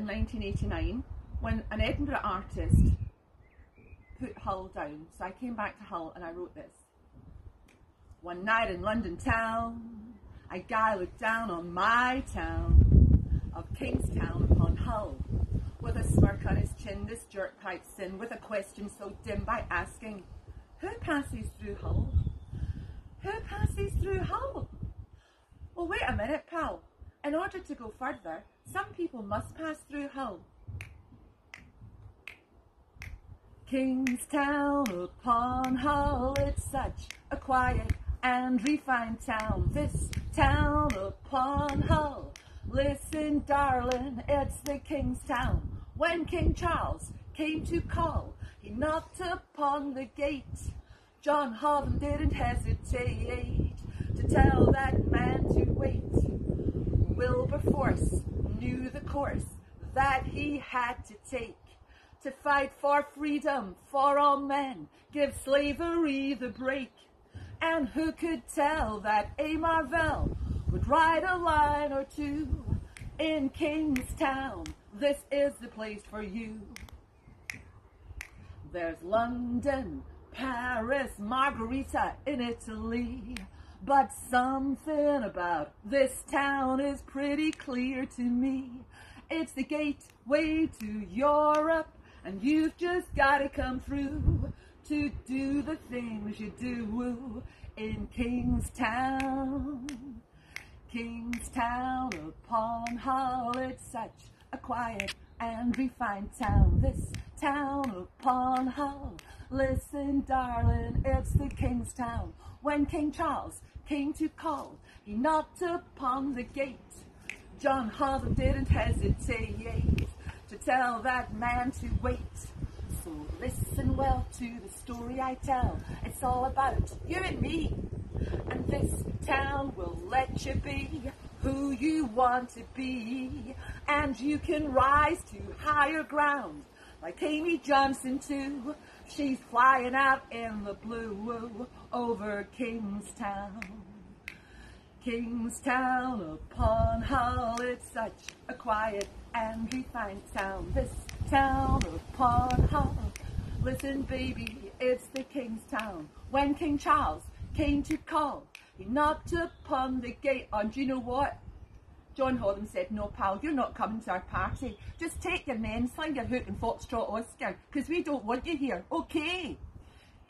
in 1989 when an Edinburgh artist put Hull down. So I came back to Hull and I wrote this. One night in London town, a guy looked down on my town of Kingston upon Hull. With a smirk on his chin, this jerk pipes in with a question so dim by asking, Who passes through Hull? Who passes through Hull? Well, wait a minute, pal. In order to go further, some people must pass through Hull. Kingston upon Hull, it's such a quiet and refined town. This town upon Hull. Listen, darling, it's the Kingston. When King Charles came to call, he knocked upon the gate. John Hotham didn't hesitate to tell that man to wait. Wilberforce knew the course that he had to take to fight for freedom for all men, give slavery the break. And who could tell that A. Marvell would write a line or two in Kingston? This is the place for you. There's London, Paris, Margarita in Italy. But something about this town is pretty clear to me. It's the gateway to Europe, and you've just gotta come through to do the things you do in Kingston. Kingston upon Hull, it's such a quiet and refined town. This town upon Hull. Listen, darling, it's the Kingston. When King Charles came to call, he knocked upon the gate. John Hotham didn't hesitate to tell that man to wait. So listen well to the story I tell. It's all about you and me. And this town will let you be who you want to be. And you can rise to higher ground like Amy Johnson too. She's flying out in the blue over Kingston. Kingston upon Hull, it's such a quiet and refined town. This town upon Hull. Listen, baby, it's the Kingston. When King Charles came to call, he knocked upon the gate. And you know what? John Hotham said, no pal, you're not coming to our party. Just take your men, sling your hook and foxtrot Oscar, because we don't want you here, okay?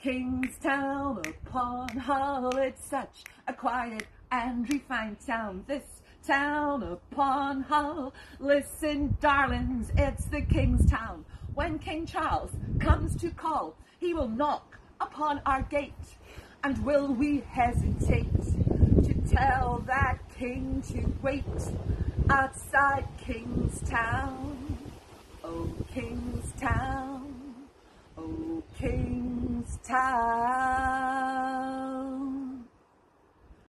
Kingston upon Hull, it's such a quiet and refined town. This town upon Hull, listen darlings, it's the Kingston. When King Charles comes to call, he will knock upon our gate. And will we hesitate tell that king to wait outside Kingston. Oh, Kingston. Oh, Kingston.